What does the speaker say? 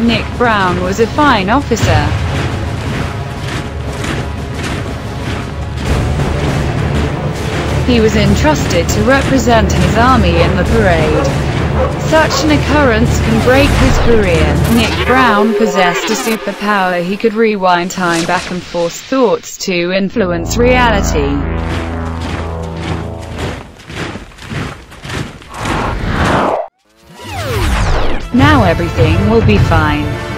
Nick Brown was a fine officer. He was entrusted to represent his army in the parade. Such an occurrence can break his career. Nick Brown possessed a superpower he could rewind time back and force thoughts to influence reality. Now everything will be fine.